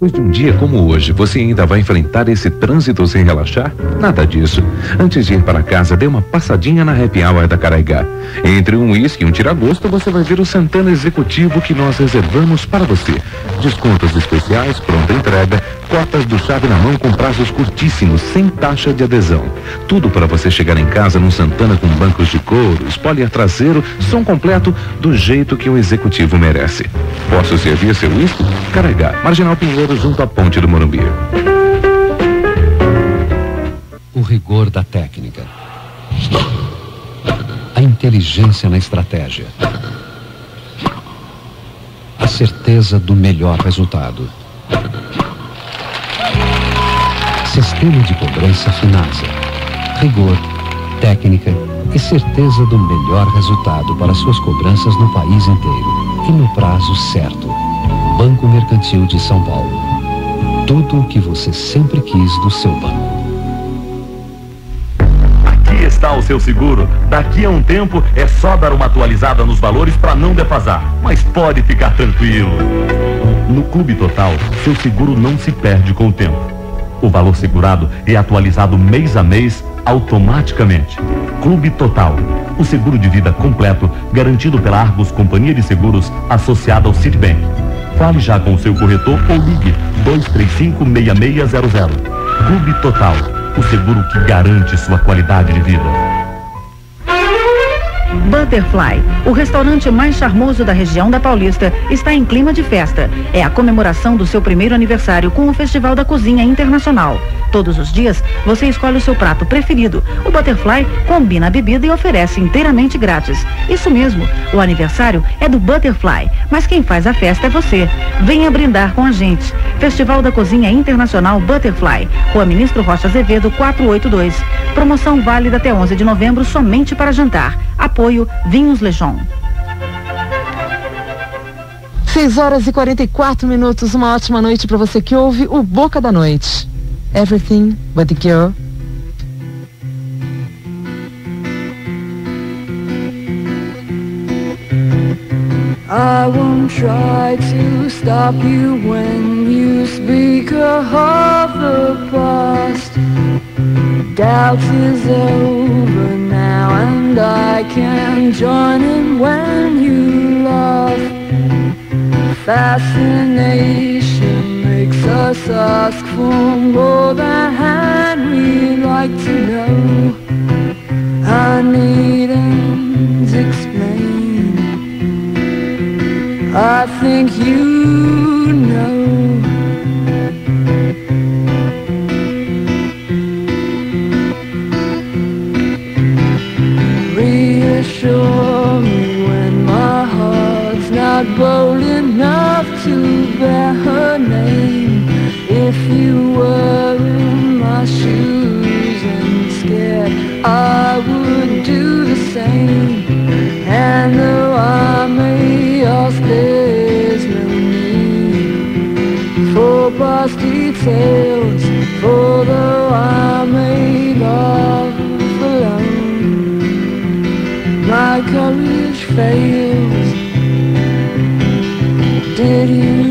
Depois de um dia como hoje, você ainda vai enfrentar esse trânsito sem relaxar? Nada disso. Antes de ir para casa, dê uma passadinha na Happy Hour da Caraigá. Entre um uísque e um tiragosto, você vai ver o Santana Executivo que nós reservamos para você. Descontos especiais, pronta entrega, cotas do chave na mão com prazos curtíssimos, sem taxa de adesão. Tudo para você chegar em casa num Santana com bancos de couro, spoiler traseiro, som completo, do jeito que o executivo merece. Posso servir seu uísque? Caraigá, Marginal Pinheiro, junto à ponte do Morumbi. O rigor da técnica. A inteligência na estratégia. A certeza do melhor resultado. Sistema de cobrança Finasa. Rigor, técnica e certeza do melhor resultado para suas cobranças no país inteiro e no prazo certo. Banco Mercantil de São Paulo. Tudo o que você sempre quis do seu banco. Aqui está o seu seguro. Daqui a um tempo é só dar uma atualizada nos valores para não defasar. Mas pode ficar tranquilo. No Clube Total, seu seguro não se perde com o tempo. O valor segurado é atualizado mês a mês automaticamente. Clube Total, o seguro de vida completo garantido pela Argos Companhia de Seguros associada ao Citibank. Fale já com seu corretor ou ligue 235-6600. Clube Total, o seguro que garante sua qualidade de vida. Butterfly, o restaurante mais charmoso da região da Paulista, está em clima de festa. É a comemoração do seu primeiro aniversário com o Festival da Cozinha Internacional. Todos os dias, você escolhe o seu prato preferido. O Butterfly combina a bebida e oferece inteiramente grátis. Isso mesmo, o aniversário é do Butterfly, mas quem faz a festa é você. Venha brindar com a gente. Festival da Cozinha Internacional Butterfly, Rua Ministro Rocha Azevedo 482. Promoção válida até 11 de novembro somente para jantar. Vinhos Lejon. 6 horas e 44 minutos. Uma ótima noite para você que ouve o Boca da Noite. Everything but the girl. I won't try to stop you when you speak of the past. Doubt is over now, and I can join in when you laugh. Fascination makes us ask for more than we like to know. I need ends explain. I think you know. Name. If you were in my shoes and scared, I would do the same. And though I may ask, there's no need for past details. For though I may love alone, my courage fails. Did you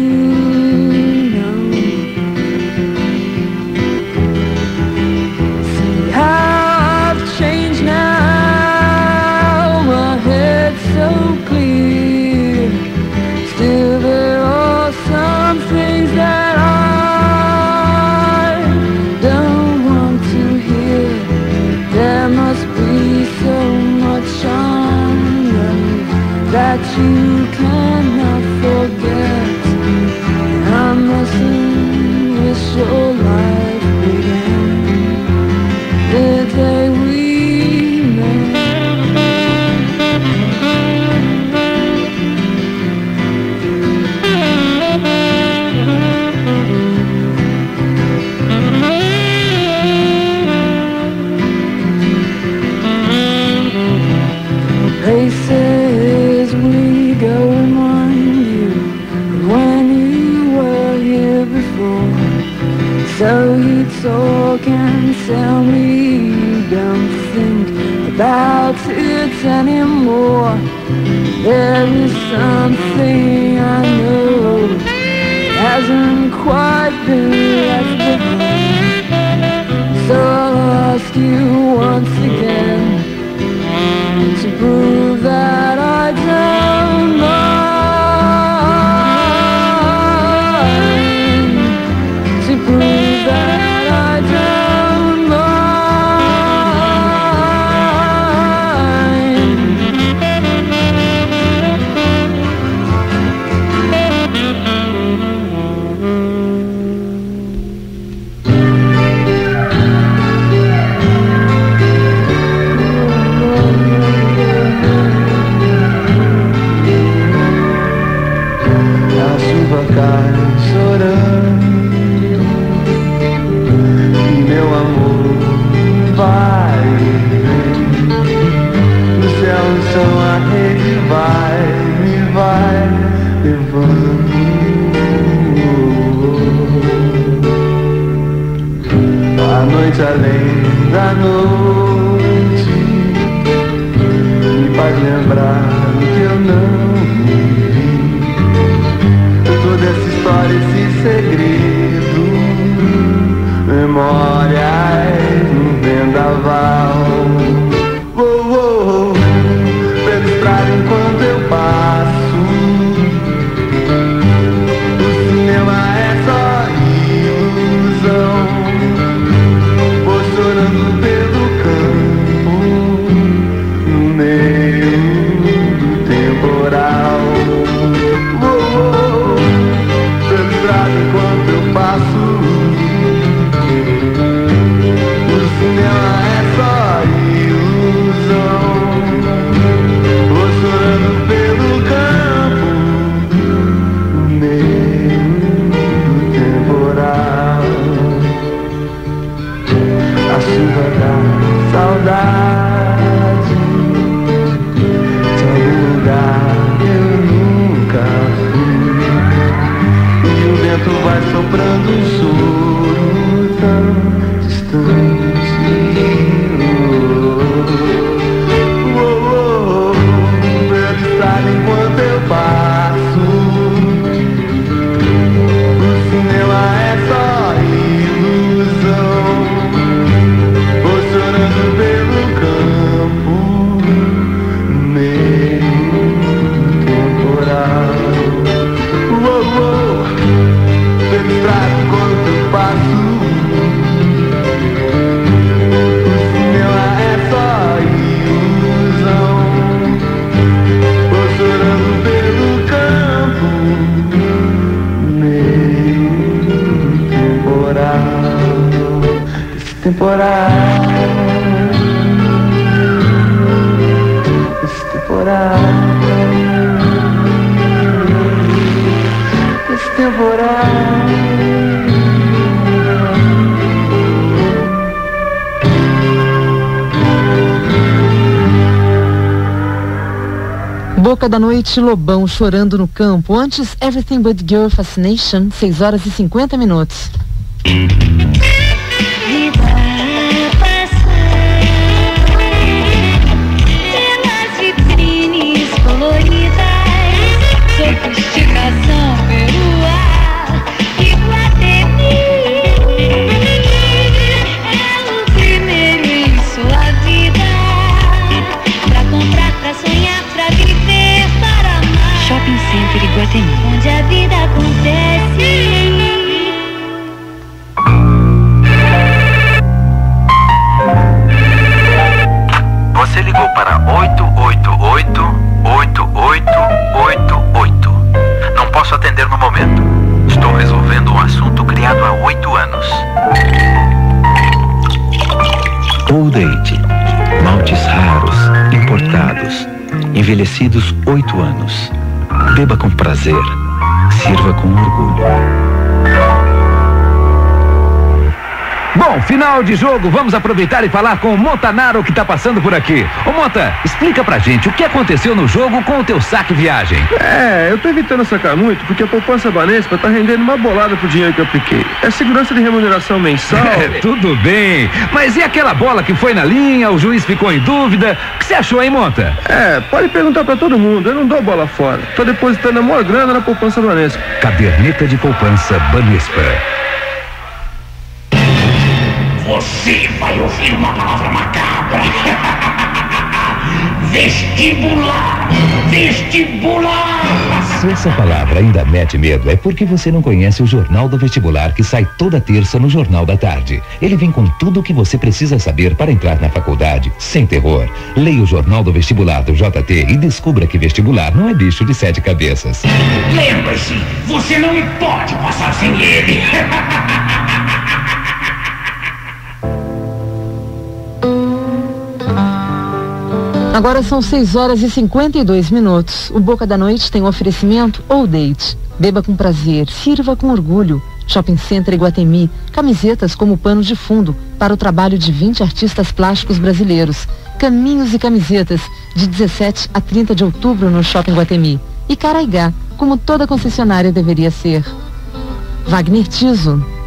Noite, Lobão chorando no campo. Antes, Everything But Girl Fascination, 6 horas e 50 minutos. Para 888-8888. Não posso atender no momento. Estou resolvendo um assunto criado há oito anos. Old Age. Maltes raros, importados, envelhecidos oito anos. Beba com prazer, sirva com orgulho. Bom, final de jogo, vamos aproveitar e falar com o Montanaro que tá passando por aqui. Ô Monta, explica pra gente o que aconteceu no jogo com o teu saque viagem. É, eu tô evitando sacar muito porque a poupança Banespa tá rendendo uma bolada pro dinheiro que eu apliquei. É segurança de remuneração mensal. É, tudo bem. Mas e aquela bola que foi na linha, o juiz ficou em dúvida? O que você achou, hein, Monta? É, pode perguntar pra todo mundo. Eu não dou bola fora. Tô depositando a maior grana na poupança Banespa. Caderneta de poupança Banespa. Você vai ouvir uma palavra macabra. Vestibular! Vestibular! Se essa palavra ainda mete medo, é porque você não conhece o Jornal do Vestibular que sai toda terça no Jornal da Tarde. Ele vem com tudo o que você precisa saber para entrar na faculdade, sem terror. Leia o Jornal do Vestibular do JT e descubra que vestibular não é bicho de sete cabeças. Lembre-se, você não pode passar sem ele. Agora são 6 horas e 52 minutos. O Boca da Noite tem um oferecimento ou date. Beba com prazer, sirva com orgulho. Shopping Center Iguatemi, camisetas como pano de fundo para o trabalho de 20 artistas plásticos brasileiros. Caminhos e camisetas de 17 a 30 de outubro no Shopping Guatemi. E Caraigá, como toda concessionária deveria ser. Wagner Tiso.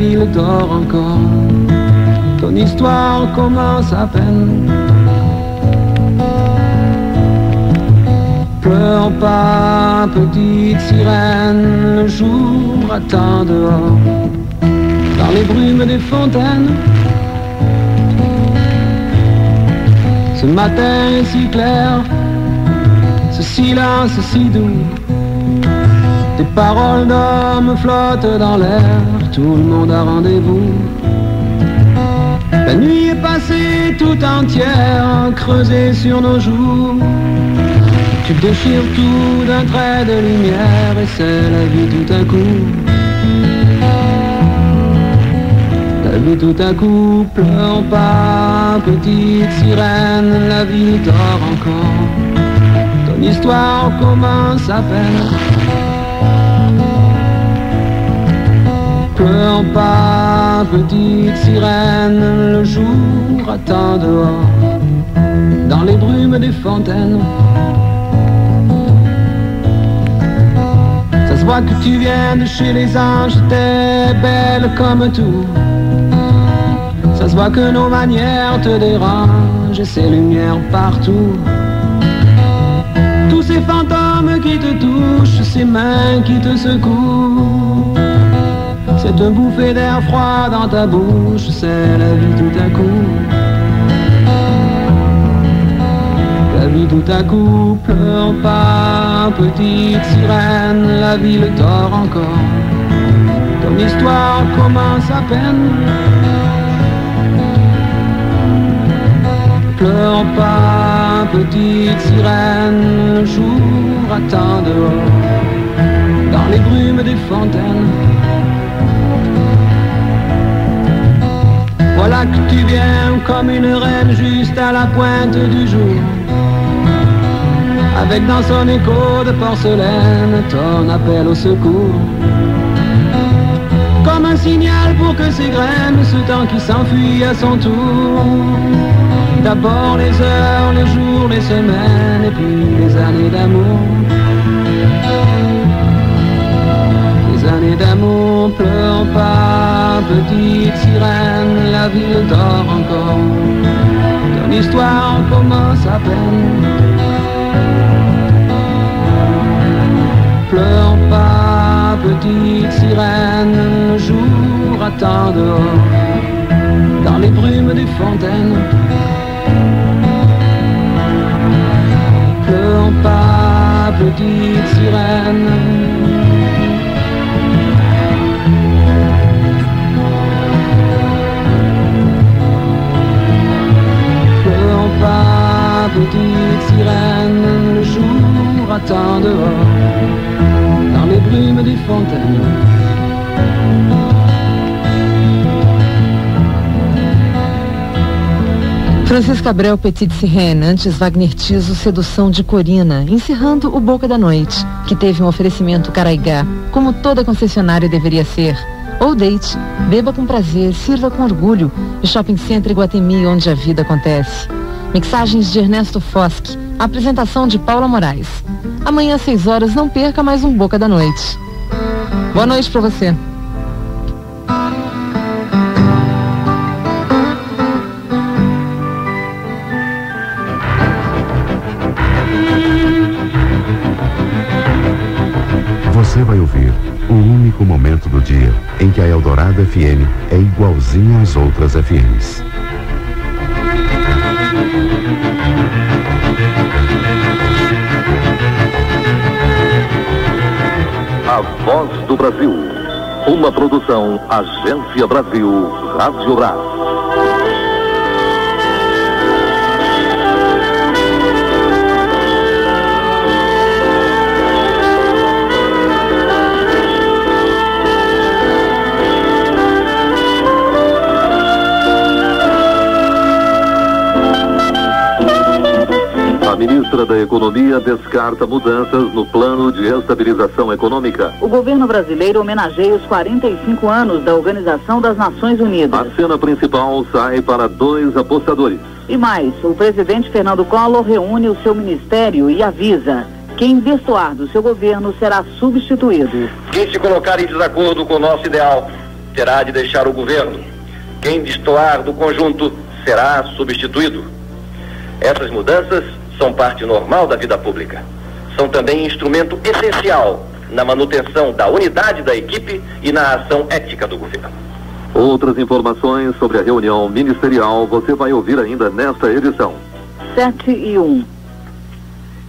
Ville dort encore. Ton histoire commence à peine. Pleure pas, petite sirène, le jour attend dehors. Dans les brumes des fontaines, ce matin est si clair, ce silence si doux. Des paroles d'hommes flottent dans l'air, tout le monde a rendez-vous. La nuit est passée tout entière, creusée sur nos joues. Tu déchires tout d'un trait de lumière et c'est la vie tout à coup. La vie tout à coup, pleure pas, petite sirène, la vie dort encore. Ton histoire commence à peine. Pas, petite sirène, le jour attend dehors, dans les brumes des fontaines. Ça se voit que tu viens de chez les anges, t'es belle comme tout. Ça se voit que nos manières te dérangent et ces lumières partout. Tous ces fantômes qui te touchent, ces mains qui te secouent. Cette bouffée d'air froid dans ta bouche, c'est la vie tout à coup. La vie tout à coup, pleure pas, petite sirène, la ville dort encore. Ton histoire commence à peine. Pleure pas, petite sirène, le jour attend dehors, dans les brumes des fontaines. Voilà que tu viens comme une reine juste à la pointe du jour. Avec dans son écho de porcelaine ton appel au secours. Comme un signal pour que s'égrène ce temps qui s'enfuit à son tour. D'abord les heures, les jours, les semaines et puis les années d'amour. Les années d'amour pleure pas, petite sirène, la ville dort encore. Ton histoire commence à peine. Pleure pas, petite sirène, le jour attend dehors, dans les brumes des fontaines. Pleure pas, petite sirène. Petite sirène, le jour attend dehors, dans les brumes des fontaines. Francisca Abreu Petit Sirene, antes Wagner Tiso, Sedução de Corina, encerrando o Boca da Noite, que teve um oferecimento Caraigá, como toda concessionária deveria ser. Ou Date, beba com prazer, sirva com orgulho, Shopping Center Iguatemi, onde a vida acontece. Mixagens de Ernesto Foschi, apresentação de Paula Moraes. Amanhã às 6 horas, não perca mais um Boca da Noite. Boa noite para você. Você vai ouvir o único momento do dia em que a Eldorado FM é igualzinha às outras FMs. A Voz do Brasil. Uma produção Agência Brasil Rádio Brás. Ministra da Economia descarta mudanças no plano de estabilização econômica. O governo brasileiro homenageia os 45 anos da Organização das Nações Unidas. A cena principal sai para dois apostadores. E mais, o presidente Fernando Collor reúne o seu ministério e avisa: Quem destoar do seu governo será substituído. Quem se colocar em desacordo com o nosso ideal terá de deixar o governo. Quem destoar do conjunto será substituído. Essas mudanças são parte normal da vida pública. São também instrumento essencial na manutenção da unidade da equipe e na ação ética do governo. Outras informações sobre a reunião ministerial você vai ouvir ainda nesta edição. 7 e 1.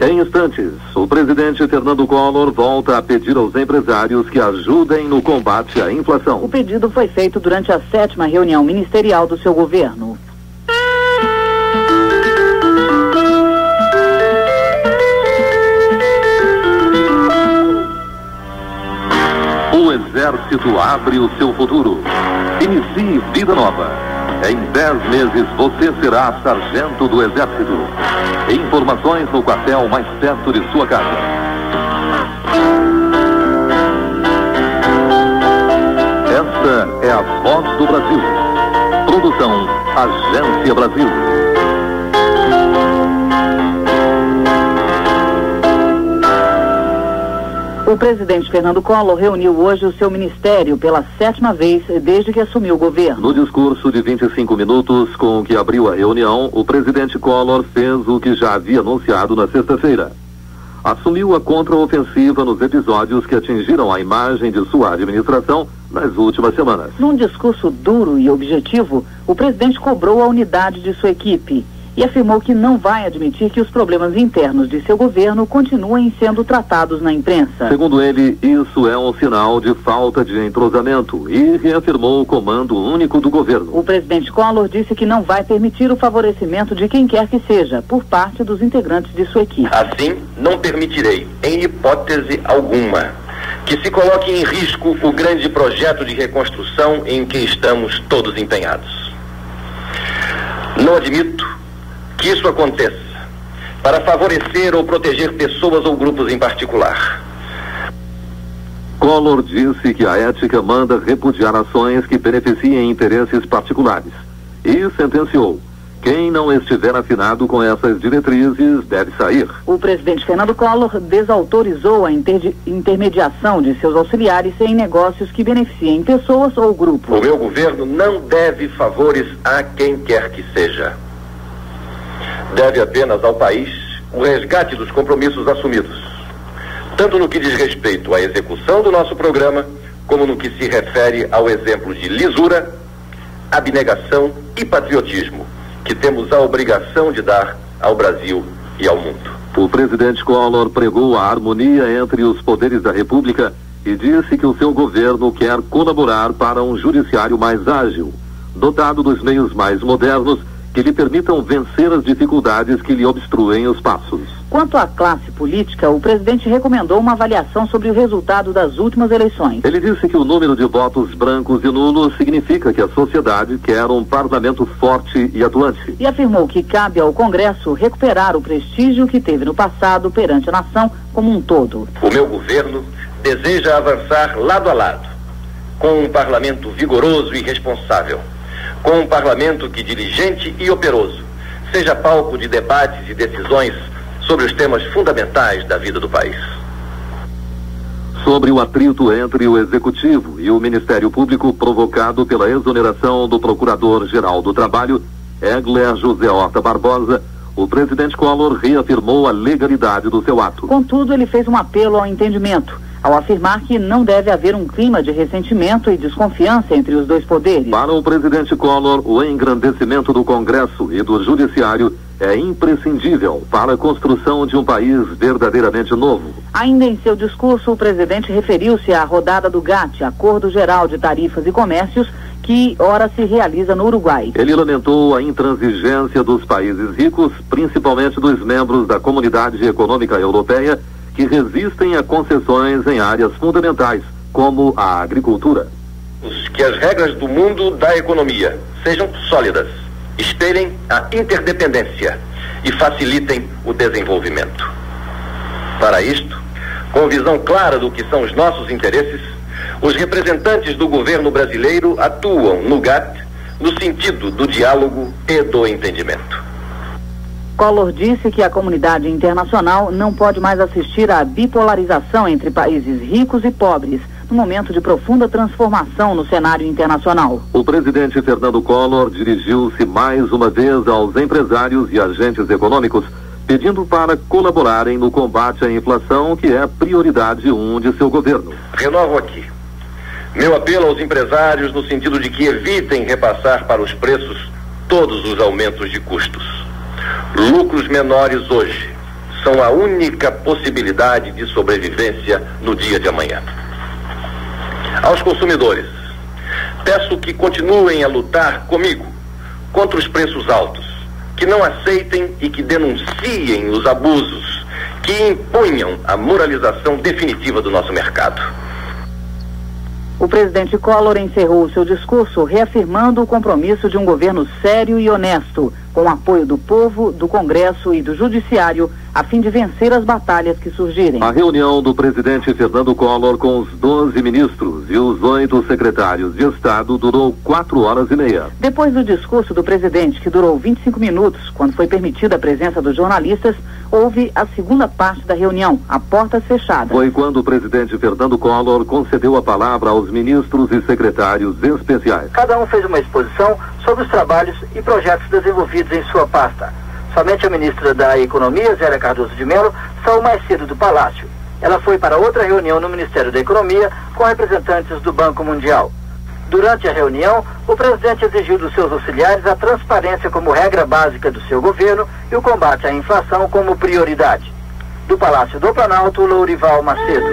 Em instantes, o presidente Fernando Collor volta a pedir aos empresários que ajudem no combate à inflação. O pedido foi feito durante a sétima reunião ministerial do seu governo. Exército abre o seu futuro. Inicie vida nova. Em 10 meses você será sargento do Exército. Informações no quartel mais perto de sua casa. Esta é a voz do Brasil. Produção Agência Brasil. O presidente Fernando Collor reuniu hoje o seu ministério pela sétima vez desde que assumiu o governo. No discurso de 25 minutos com que abriu a reunião, o presidente Collor fez o que já havia anunciado na sexta-feira. Assumiu a contraofensiva nos episódios que atingiram a imagem de sua administração nas últimas semanas. Num discurso duro e objetivo, o presidente cobrou a unidade de sua equipe e afirmou que não vai admitir que os problemas internos de seu governo continuem sendo tratados na imprensa. Segundo ele, isso é um sinal de falta de entrosamento e reafirmou o comando único do governo. O presidente Collor disse que não vai permitir o favorecimento de quem quer que seja por parte dos integrantes de sua equipe. Assim, não permitirei, em hipótese alguma, que se coloque em risco o grande projeto de reconstrução em que estamos todos empenhados. Não admito que isso aconteça para favorecer ou proteger pessoas ou grupos em particular. Collor disse que a ética manda repudiar ações que beneficiem interesses particulares e sentenciou. Quem não estiver afinado com essas diretrizes deve sair. O presidente Fernando Collor desautorizou a inter intermediação de seus auxiliares em negócios que beneficiem pessoas ou grupos. O meu governo não deve favores a quem quer que seja deve apenas ao país o resgate dos compromissos assumidos, tanto no que diz respeito à execução do nosso programa, como no que se refere ao exemplo de lisura, abnegação e patriotismo que temos a obrigação de dar ao Brasil e ao mundo. O presidente Collor pregou a harmonia entre os poderes da República e disse que o seu governo quer colaborar para um judiciário mais ágil, dotado dos meios mais modernos que lhe permitam vencer as dificuldades que lhe obstruem os passos. Quanto à classe política, o presidente recomendou uma avaliação sobre o resultado das últimas eleições. Ele disse que o número de votos brancos e nulos significa que a sociedade quer um parlamento forte e atuante. E afirmou que cabe ao Congresso recuperar o prestígio que teve no passado perante a nação como um todo. O meu governo deseja avançar lado a lado, com um parlamento vigoroso e responsável com um parlamento que, diligente e operoso, seja palco de debates e decisões sobre os temas fundamentais da vida do país. Sobre o atrito entre o Executivo e o Ministério Público provocado pela exoneração do Procurador-Geral do Trabalho, Egler José Horta Barbosa, o presidente Collor reafirmou a legalidade do seu ato. Contudo, ele fez um apelo ao entendimento ao afirmar que não deve haver um clima de ressentimento e desconfiança entre os dois poderes. Para o presidente Collor, o engrandecimento do Congresso e do Judiciário é imprescindível para a construção de um país verdadeiramente novo. Ainda em seu discurso, o presidente referiu-se à rodada do GATT, Acordo Geral de Tarifas e Comércios, que ora se realiza no Uruguai. Ele lamentou a intransigência dos países ricos, principalmente dos membros da Comunidade Econômica Europeia, que resistem a concessões em áreas fundamentais, como a agricultura. Que as regras do mundo da economia sejam sólidas, espelhem a interdependência e facilitem o desenvolvimento. Para isto, com visão clara do que são os nossos interesses, os representantes do governo brasileiro atuam no GATT no sentido do diálogo e do entendimento. Collor disse que a comunidade internacional não pode mais assistir à bipolarização entre países ricos e pobres, no momento de profunda transformação no cenário internacional. O presidente Fernando Collor dirigiu-se mais uma vez aos empresários e agentes econômicos, pedindo para colaborarem no combate à inflação, que é a prioridade um de seu governo. Renovo aqui. Meu apelo aos empresários no sentido de que evitem repassar para os preços todos os aumentos de custos. Lucros menores hoje são a única possibilidade de sobrevivência no dia de amanhã. Aos consumidores, peço que continuem a lutar comigo contra os preços altos, que não aceitem e que denunciem os abusos que impunham a moralização definitiva do nosso mercado. O presidente Collor encerrou seu discurso reafirmando o compromisso de um governo sério e honesto, com apoio do povo, do Congresso e do Judiciário, a fim de vencer as batalhas que surgirem. A reunião do presidente Fernando Collor com os 12 ministros e os oito secretários de Estado durou quatro horas e meia. Depois do discurso do presidente, que durou 25 minutos, quando foi permitida a presença dos jornalistas, houve a segunda parte da reunião, a portas fechadas. Foi quando o presidente Fernando Collor concedeu a palavra aos ministros e secretários especiais. Cada um fez uma exposição sobre os trabalhos e projetos desenvolvidos em sua pasta. Somente a ministra da Economia, Zélia Cardoso de Mello, saiu mais cedo do palácio. Ela foi para outra reunião no Ministério da Economia com representantes do Banco Mundial. Durante a reunião, o presidente exigiu dos seus auxiliares a transparência como regra básica do seu governo e o combate à inflação como prioridade. Do Palácio do Planalto, Lourival Macedo.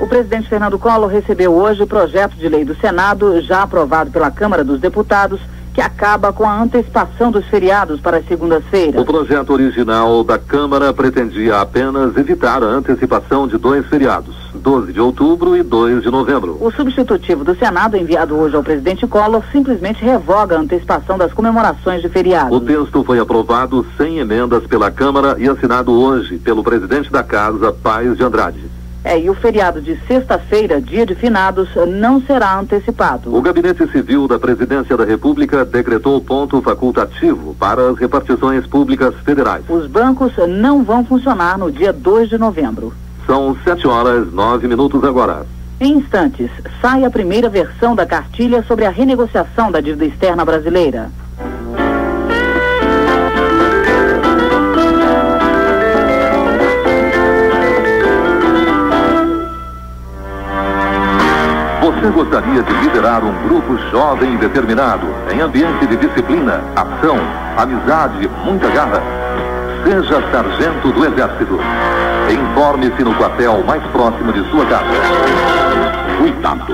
O presidente Fernando Collor recebeu hoje o projeto de lei do Senado, já aprovado pela Câmara dos Deputados, que acaba com a antecipação dos feriados para as segundas-feiras. O projeto original da Câmara pretendia apenas evitar a antecipação de dois feriados, 12 de outubro e 2 de novembro. O substitutivo do Senado, enviado hoje ao presidente Collor, simplesmente revoga a antecipação das comemorações de feriados. O texto foi aprovado sem emendas pela Câmara e assinado hoje pelo presidente da Casa, Paes de Andrade. É, e o feriado de sexta-feira, dia de finados, não será antecipado. O Gabinete Civil da Presidência da República decretou ponto facultativo para as repartições públicas federais. Os bancos não vão funcionar no dia 2 de novembro. São 7 horas 9 minutos agora. Em instantes, sai a primeira versão da cartilha sobre a renegociação da dívida externa brasileira. Você gostaria de liderar um grupo jovem e determinado, em ambiente de disciplina, ação, amizade e muita garra? Seja sargento do Exército. Informe-se no quartel mais próximo de sua casa. Cuidado!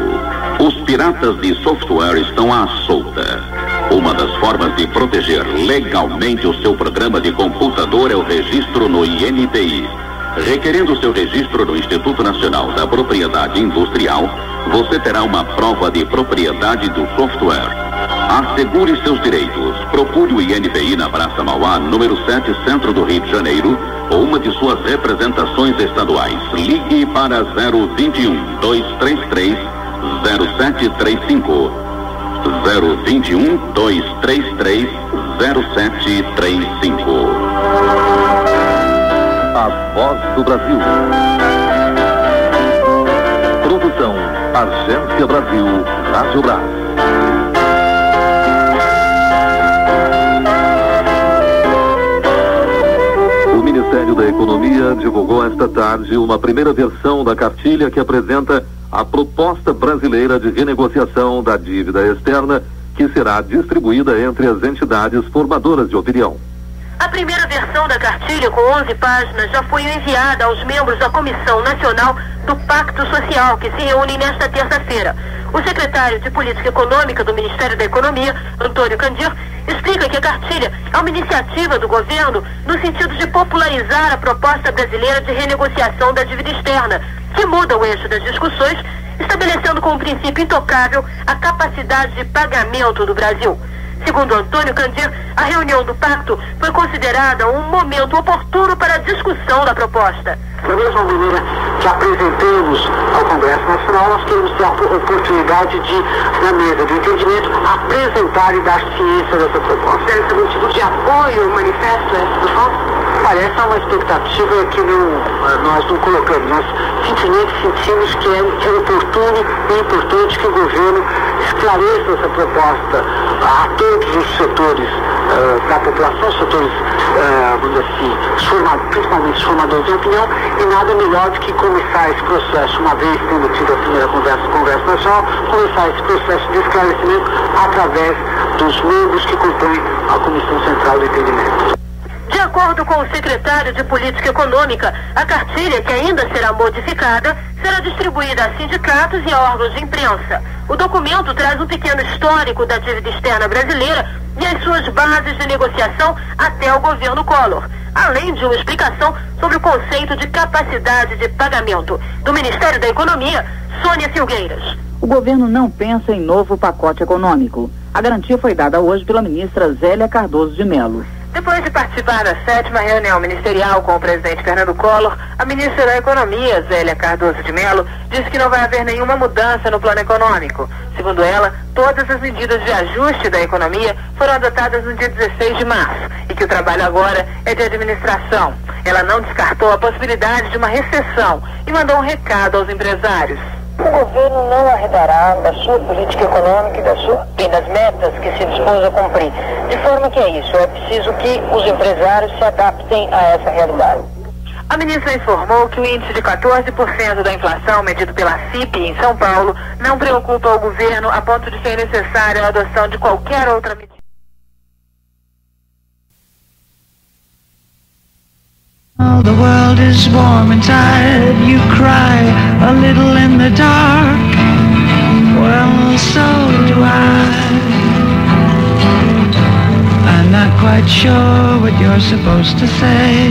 Os piratas de software estão à solta. Uma das formas de proteger legalmente o seu programa de computador é o registro no INPI. Requerendo seu registro no Instituto Nacional da Propriedade Industrial, você terá uma prova de propriedade do software. Assegure seus direitos. Procure o INPI na Praça Mauá, número 7, centro do Rio de Janeiro, ou uma de suas representações estaduais. Ligue para 021 233 0735. 021 233 0735. A Voz do Brasil. Produção Agência Brasil, Rádio Brás. O Ministério da Economia divulgou esta tarde uma primeira versão da cartilha que apresenta a proposta brasileira de renegociação da dívida externa que será distribuída entre as entidades formadoras de opinião. A primeira versão da cartilha, com 11 páginas, já foi enviada aos membros da Comissão Nacional do Pacto Social, que se reúne nesta terça-feira. O secretário de Política Econômica do Ministério da Economia, Antônio Candir, explica que a cartilha é uma iniciativa do governo no sentido de popularizar a proposta brasileira de renegociação da dívida externa, que muda o eixo das discussões, estabelecendo como princípio intocável a capacidade de pagamento do Brasil. Segundo Antônio Candir, a reunião do pacto foi considerada um momento oportuno para a discussão da proposta. Da mesma maneira que apresentamos ao Congresso Nacional, nós queremos ter a oportunidade de, na mesa do entendimento, apresentar e dar ciência dessa proposta. Tem algum tipo de apoio ao manifesto essa proposta? Olha, essa é uma expectativa que não, nós não colocamos. Nós simplesmente sentimos que é, é oportuno e importante que o governo esclareça essa proposta a todos os setores uh, da população, setores, uh, vamos assim, forma, principalmente formadores de opinião, e nada melhor do que começar esse processo, uma vez tendo tido a primeira conversa com o Congresso Nacional, começar esse processo de esclarecimento através dos membros que compõem a Comissão Central do Entendimento. De acordo com o secretário de Política Econômica, a cartilha, que ainda será modificada, será distribuída a sindicatos e a órgãos de imprensa. O documento traz um pequeno histórico da dívida externa brasileira e as suas bases de negociação até o governo Collor, além de uma explicação sobre o conceito de capacidade de pagamento. Do Ministério da Economia, Sônia Filgueiras. O governo não pensa em novo pacote econômico. A garantia foi dada hoje pela ministra Zélia Cardoso de Mello. Depois de participar da sétima reunião ministerial com o presidente Fernando Collor, a ministra da Economia, Zélia Cardoso de Mello, disse que não vai haver nenhuma mudança no plano econômico. Segundo ela, todas as medidas de ajuste da economia foram adotadas no dia 16 de março e que o trabalho agora é de administração. Ela não descartou a possibilidade de uma recessão e mandou um recado aos empresários. O governo não arredará da sua política econômica e, da sua, e das metas que se dispôs a cumprir. De forma que é isso, é preciso que os empresários se adaptem a essa realidade. A ministra informou que o índice de 14% da inflação medido pela CIP em São Paulo não preocupa o governo a ponto de ser necessária a adoção de qualquer outra medida. The world is warm and tired. You cry a little in the dark. Well, so do I. I'm not quite sure what you're supposed to say.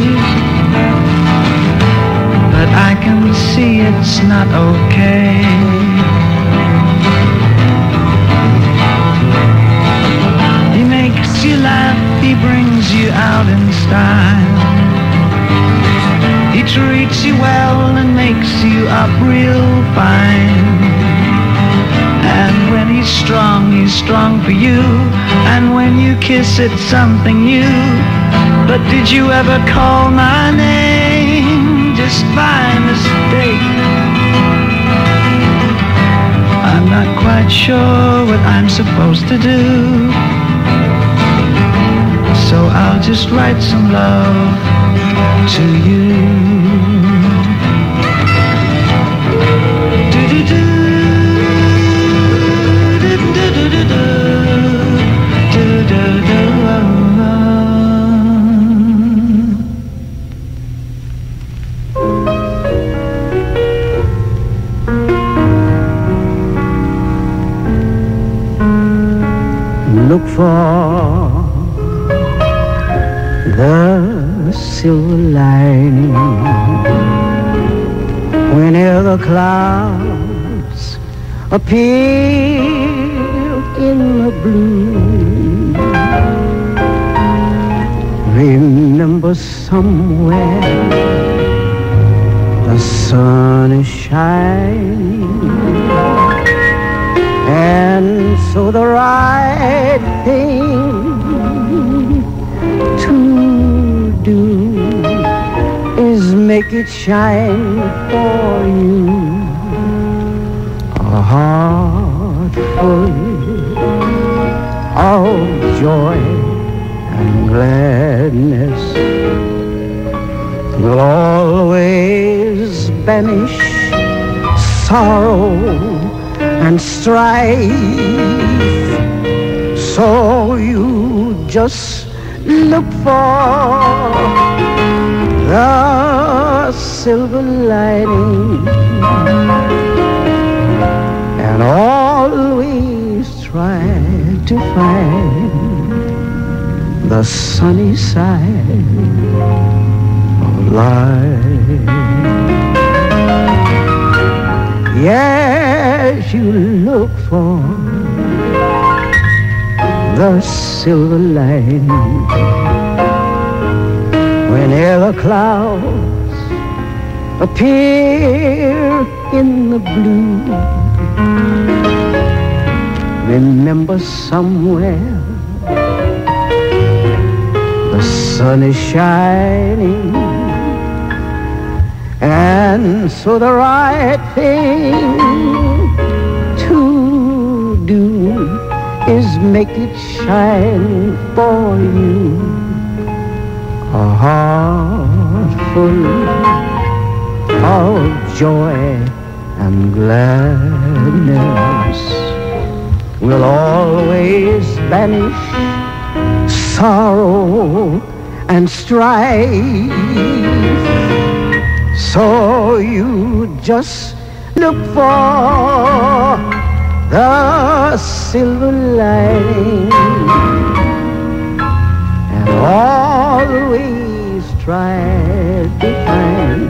But I can see it's not okay. He makes you laugh, he brings you out in style. Treats you well and makes you up real fine. And when he's strong, he's strong for you. And when you kiss, it's something new. But did you ever call my name just by mistake? I'm not quite sure what I'm supposed to do. So I'll just write some love to you. Appear in the blue. Remember somewhere the sun is shining and so the right thing to do is make it shine for you. Heart full of joy and gladness will always banish sorrow and strife. So you just look for the silver lining and always try to find the sunny side of life. Yes, you look for the silver lining. Whenever clouds appear in the blue, remember somewhere the sun is shining. And so the right thing to do is make it shine for you. A heart full of joy and gladness will always banish sorrow and strife. So you just look for the silver lining and always try to find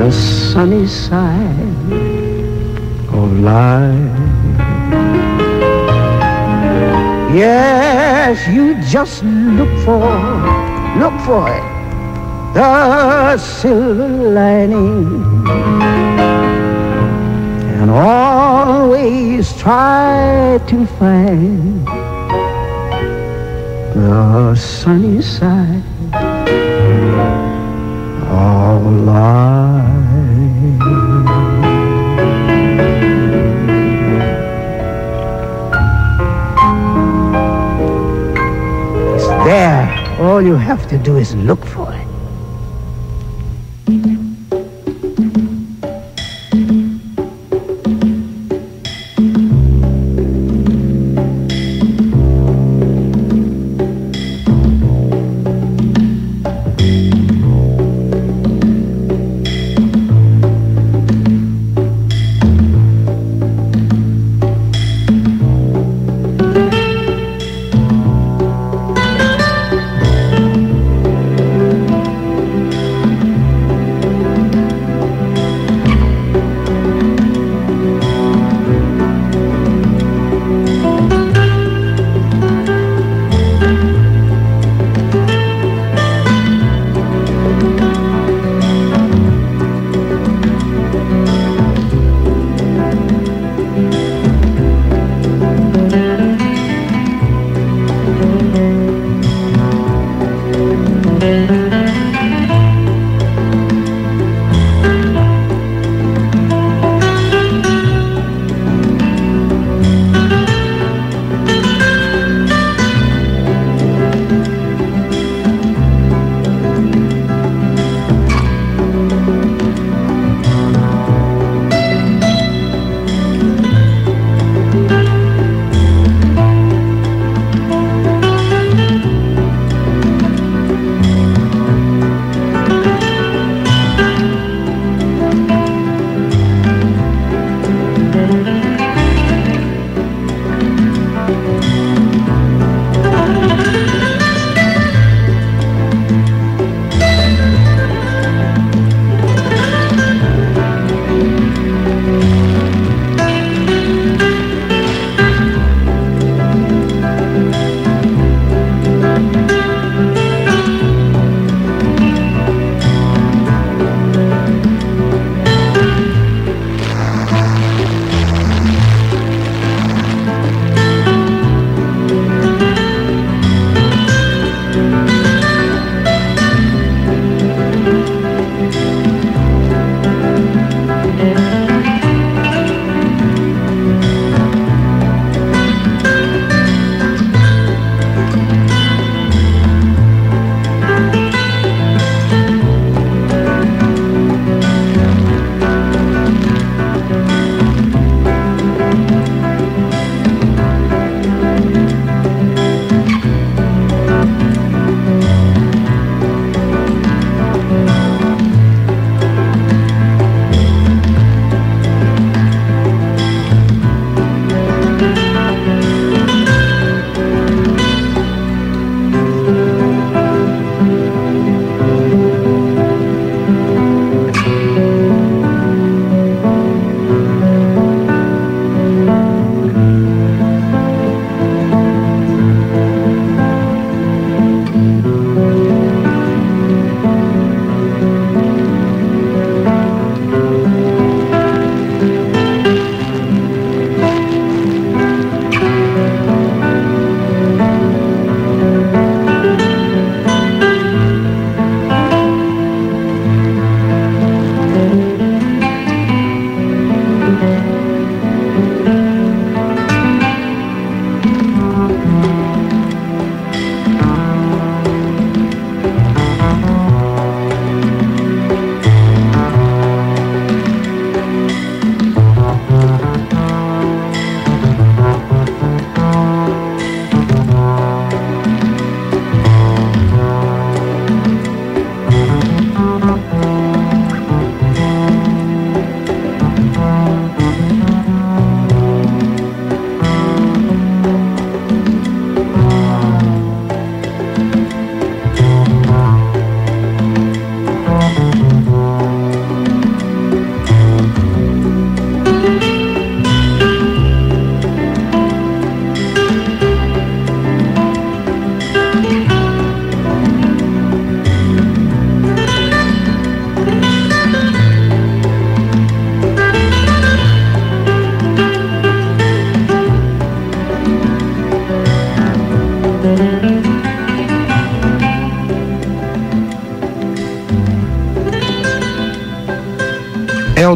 the sunny side life. Yes, you just look for, look for it, the silver lining and always try to find the sunny side of life. There. All you have to do is look for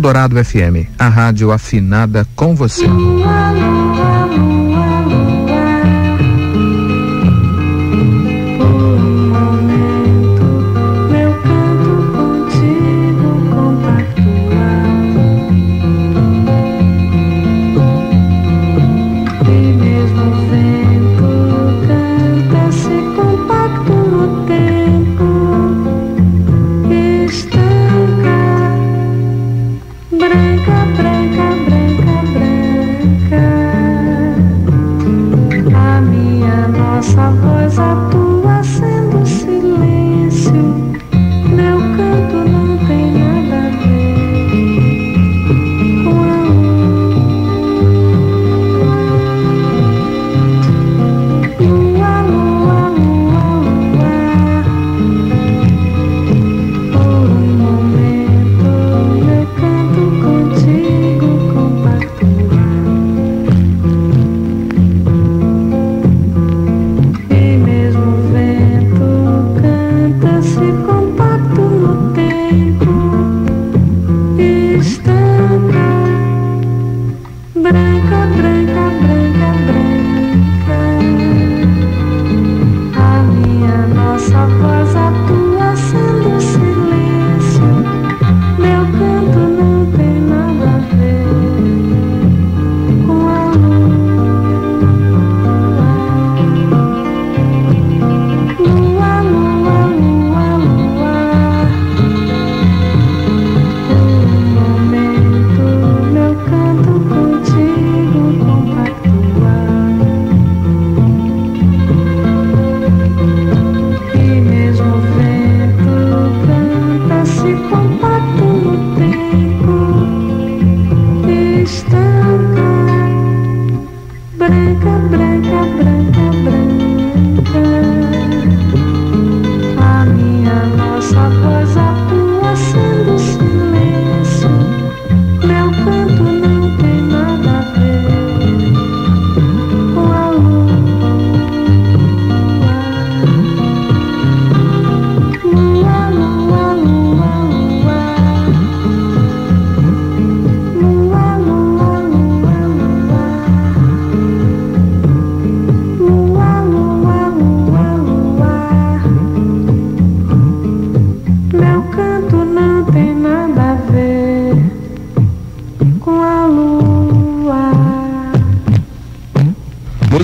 Eldorado FM, a rádio afinada com você.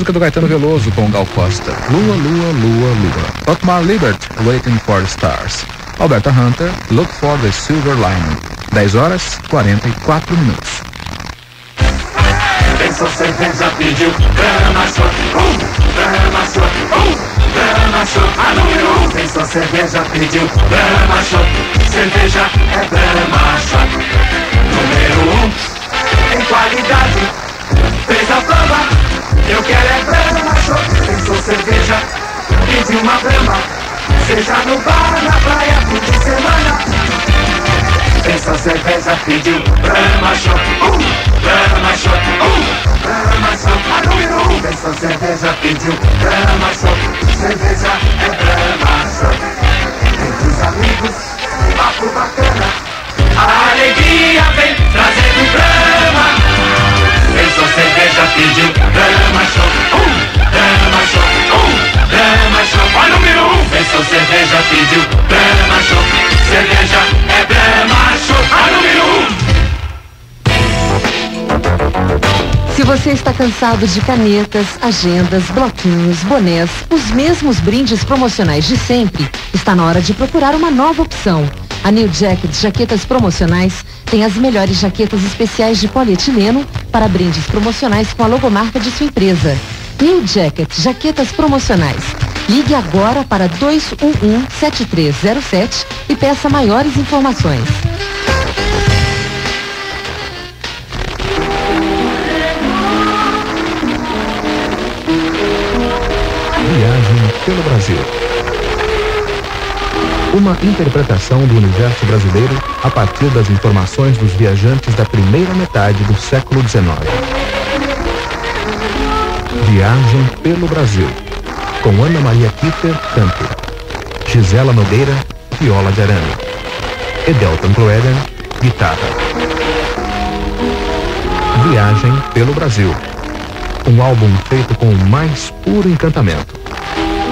Música do Gaetano Veloso com Gal Costa. Lua, lua, lua, lua. Otmar Liebert, Waiting for Stars. Alberta Hunter, Look for the Silver Lining. 10 horas, 44 minutos. Pensou cerveja, pediu Brahma Shot, um, Brahma Shot, um, Brahma Shot, a número um. Pensou cerveja, pediu Brahma Shot, cerveja é Brahma Shot. Número um, em qualidade, fez a prova, eu quero é Brahma Shot. Pensou cerveja, pediu uma Brahma, seja no bar, na praia, fim de semana. Pensa cerveja, pediu Brahma Shot, um, Brahma Shot, um, Brahma Shot, a número um. Pensa cerveja, pediu Brahma Shot, cerveja é Brahma Shot. Entre os amigos, papo bacana, a alegria vem trazendo Brahma. Pensou cerveja, pediu Brahma Shot, um, Brahma Shot, um, Brahma Shot, a número um. Pensou cerveja, pediu Brahma Shot, cerveja é Brahma Shot, a número um. Se você está cansado de canetas, agendas, bloquinhos, bonés, os mesmos brindes promocionais de sempre, está na hora de procurar uma nova opção. A New Jacket Jaquetas Promocionais tem as melhores jaquetas especiais de polietileno para brindes promocionais com a logomarca de sua empresa. New Jacket Jaquetas Promocionais. Ligue agora para 211-7307 e peça maiores informações. Viagem pelo Brasil. Uma interpretação do universo brasileiro a partir das informações dos viajantes da primeira metade do século XIX. Viagem pelo Brasil. Com Ana Maria Kitter, canto. Gisela Nogueira, viola de arame. Edelton Cloeden, guitarra. Viagem pelo Brasil. Um álbum feito com o mais puro encantamento.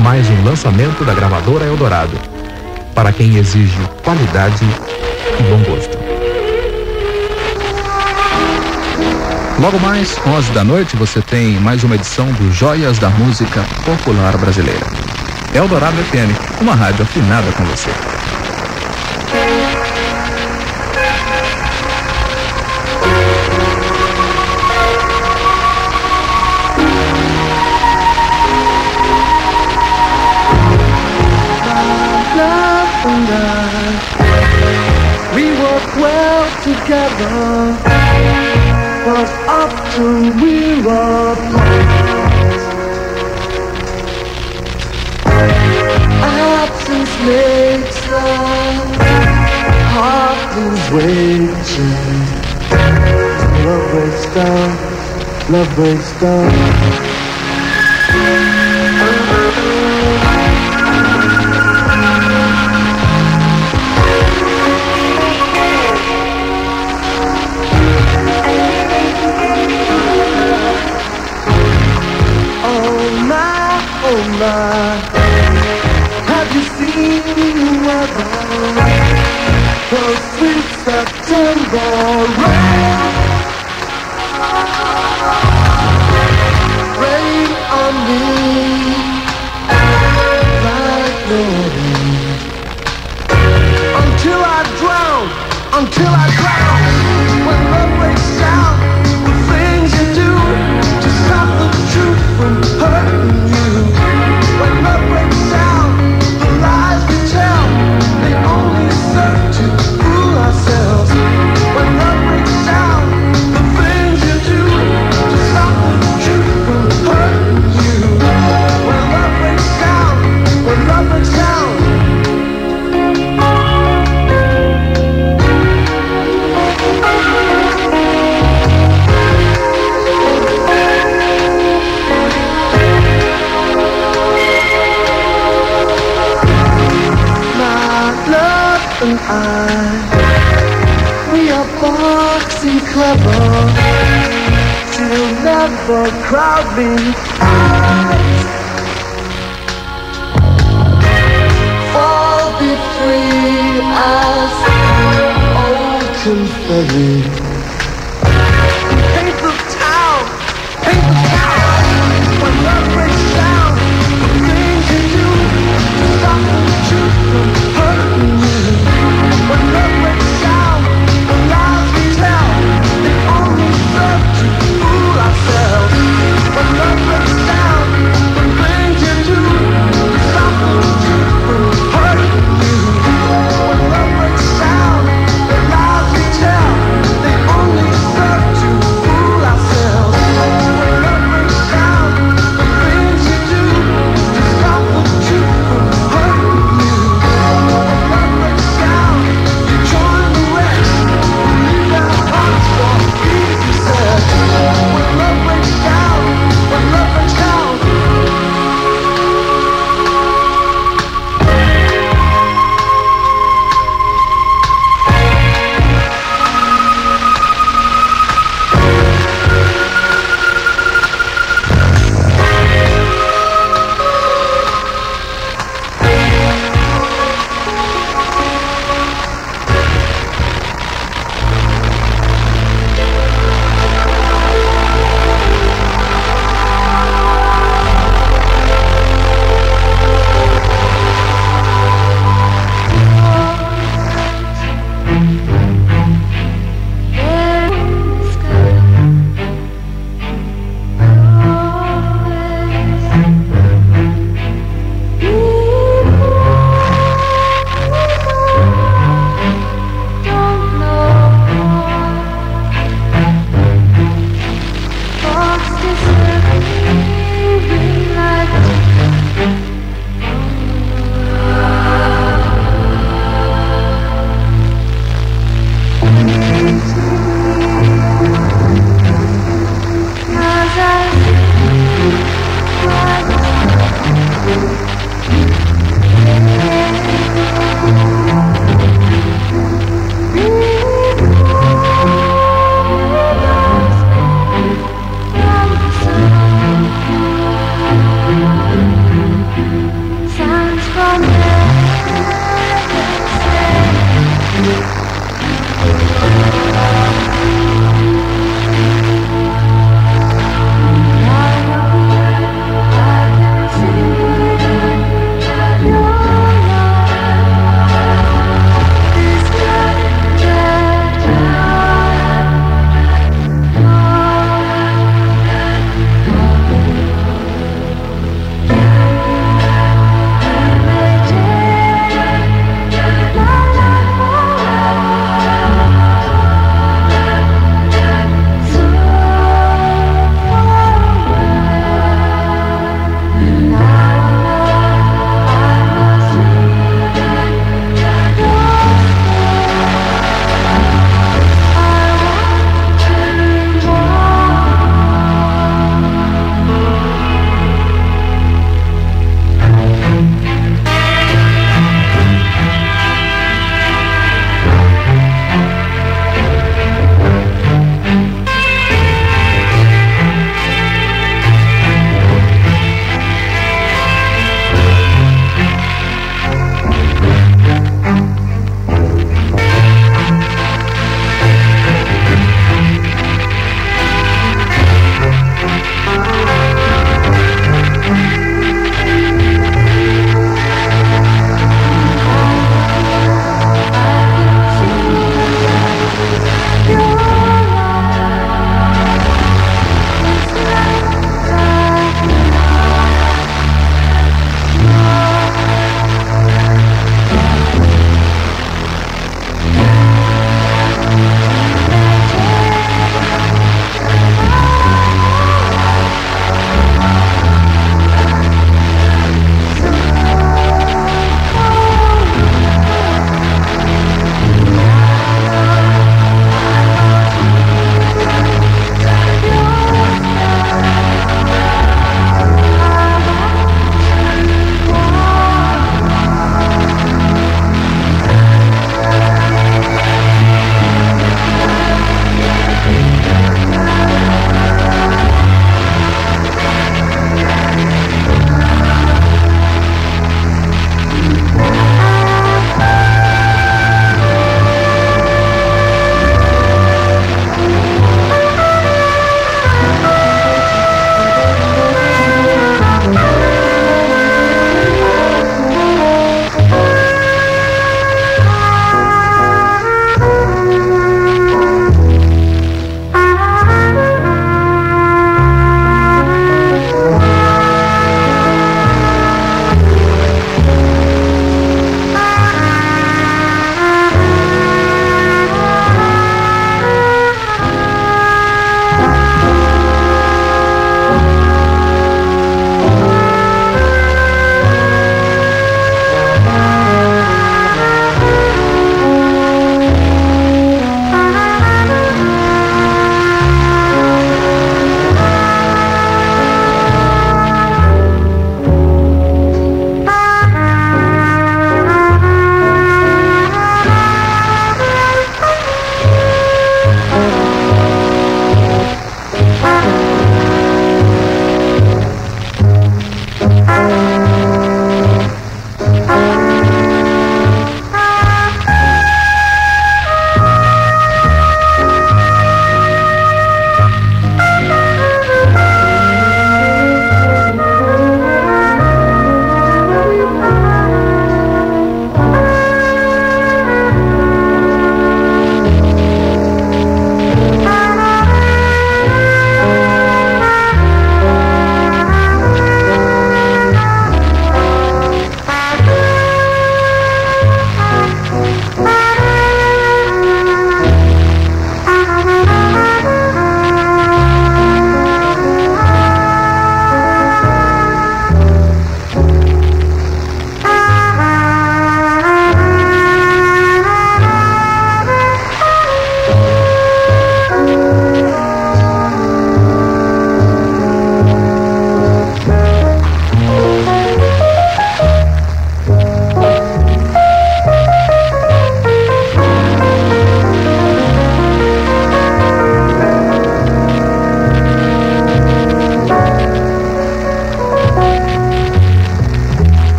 Mais um lançamento da gravadora Eldorado para quem exige qualidade e bom gosto. Logo mais, 11 da noite, você tem mais uma edição do Joias da Música Popular Brasileira. Eldorado FM, uma rádio afinada com você. together But often we're apart Absence makes the heart lose weight. Love breaks down, love breaks down. in the.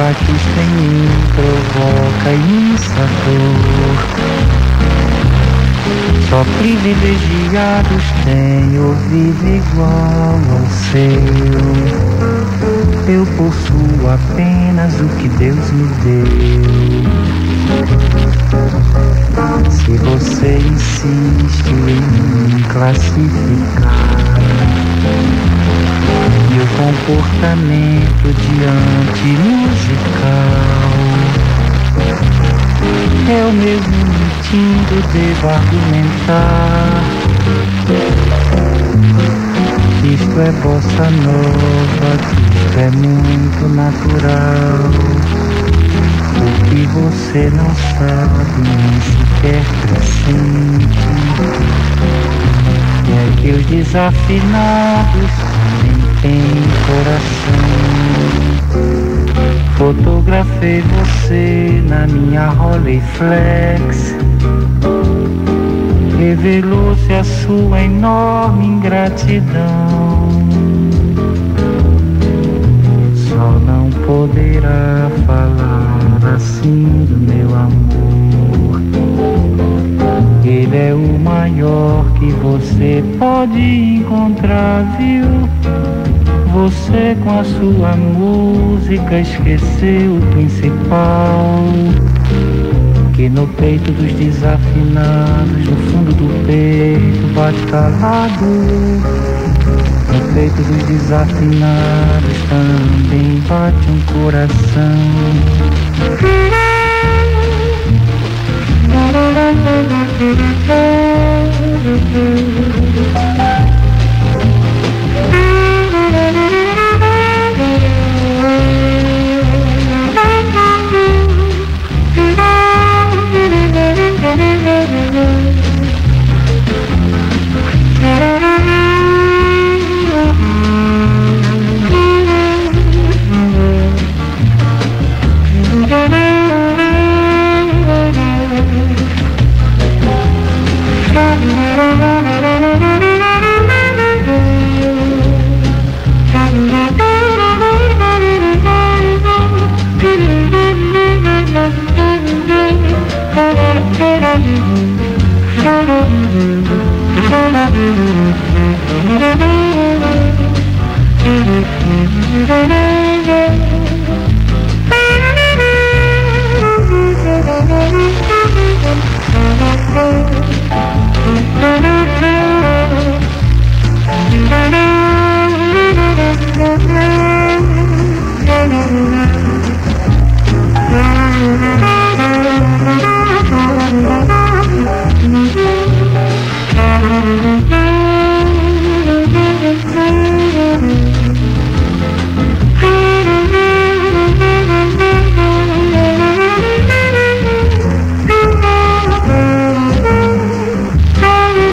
Isto em mim provoca imensa dor. Só privilegiados têm ouvido igual ao seu. Eu possuo apenas o que Deus me deu. Se você insiste em me classificar meu comportamento diante musical. Eu mesmo mentindo devo argumentar. Isto é bossa nova, isto é muito natural. O que você não sabe nem sequer pressente é que os desafinados também têm coração. Fotografei você na minha Rolleiflex. Revelou-se a sua enorme ingratidão. Só não poderá falar assim do meu amor. Ele é o maior que você pode encontrar, viu? Você com a sua música esqueceu o principal. Que no peito dos desafinados, no fundo do peito, bate calado. No peito dos desafinados também bate um coração. Thank you. Thank you.